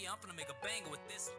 yeah, I'm gonna make a banger with this.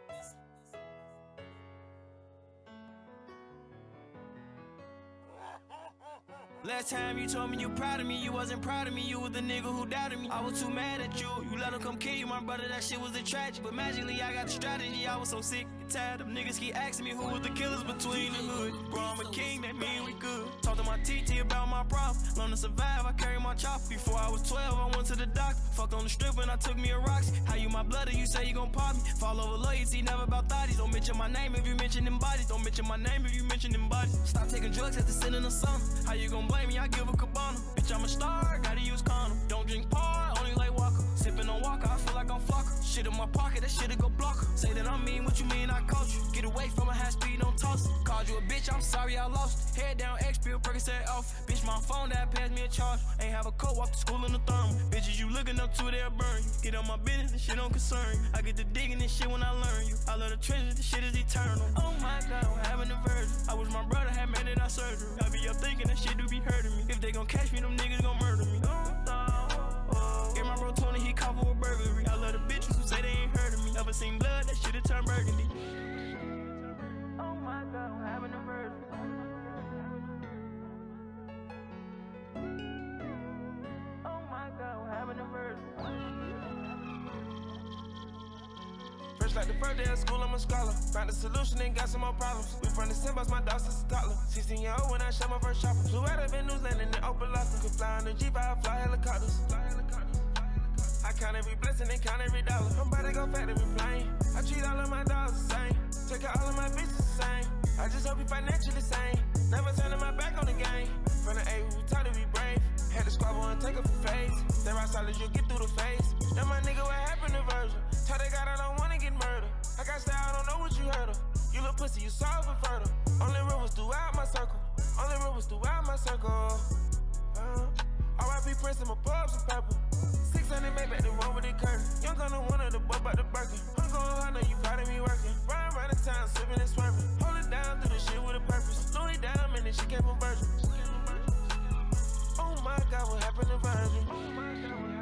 Last time you told me you proud of me, you wasn't proud of me. You was the nigga who doubted me. I was too mad at you. You let him come kill you, my brother. That shit was a tragic. But magically, I got the strategy. I was so sick and tired of niggas keep asking me who was the killers between the hood. Bro, I'm a king, that mean we good. Talk to my TT about my problem. Learn to survive, I carry my chopper. Before I was 12, I went to the doctor. Fucked on the strip when I took me a rocks. How you my blood you say you gon' pop me? Fall over loyalty, never about thotties. Don't mention my name if you mention them bodies. Don't mention my name if you mention them bodies. Stop taking drugs at the sin in the summer. How you gon' blame me? I give a cabana. Bitch, I'm a star, gotta use condom. Don't drink part, only like Walker. Sippin' on Walker, I feel like I'm flocker. Shit in my pocket, that shit'll go blocker. Say that I mean what you mean, I caught you. Get away from a high speed, don't toss it. Called you a bitch, I'm sorry I lost it. Head down, X pill, Percocet off. Bitch, my phone that passed me a charge. Ain't have a coat, walk to school in the thumb. Bitches, you looking up to, they'll burn you. Get on my business, this shit don't concern you. I get to digging this shit when I learn you. I love the treasures, this shit is eternal. Oh my god, I'm having a virgin. I wish my brother seen blood, that shit turn burgundy. Oh my god, I'm having a. Oh a virgin. Fresh like the first day of school, I'm a scholar. Found a solution and got some more problems. We from the same my dog since toddler. 16 year old when I shot my first chopper. Flew out of New Zealand in the open locker. Could fly on the Jeep, I fly helicopters. Fly helicopters. Count and count every dollar. I'm about to go factory plane. I treat all of my dogs the same. Take out all of my bitches the same. I just hope you financially sane. Never turning my back on the game. From the A, we taught to be brave. Had to squabble and take up for phase. Stay right solid, you'll get through the phase. Now my nigga, what happened to Virgil? Tell they God I don't wanna get murdered. I got style, I don't know what you heard of. You little pussy, you soft and fertile. Only rivers throughout my circle. Only rivers throughout my circle. Uh, RIP Prince and my pubs and purple. 600 make back the one with the. Young gonna one of the about the. I'm going hard, know you proud of me working. Ryan round the town, slipping and swerving. Hold it down, do the shit with a purpose. And she Virgin. Oh my god, what happened to Virgil?